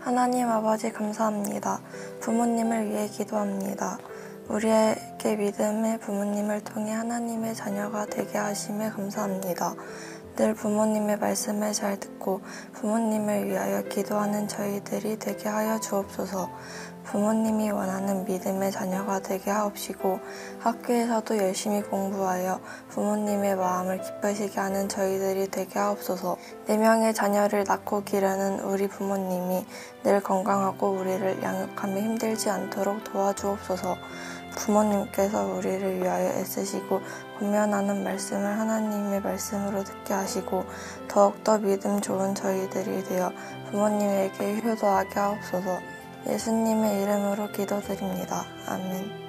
하나님 아버지 감사합니다. 부모님을 위해 기도합니다. 우리에게 믿음의 부모님을 통해 하나님의 자녀가 되게 하심에 감사합니다. 늘 부모님의 말씀을 잘 듣고 부모님을 위하여 기도하는 저희들이 되게 하여 주옵소서. 부모님이 원하는 믿음의 자녀가 되게 하옵시고 학교에서도 열심히 공부하여 부모님의 마음을 기쁘시게 하는 저희들이 되게 하옵소서. 네 명의 자녀를 낳고 기르는 우리 부모님이 늘 건강하고 우리를 양육하며 힘들지 않도록 도와주옵소서. 부모님께서 우리를 위하여 애쓰시고 권면하는 말씀을 하나님의 말씀으로 듣게 하시고 더욱더 믿음 좋은 저희들이 되어 부모님에게 효도하게 하옵소서 예수님의 이름으로 기도드립니다. 아멘.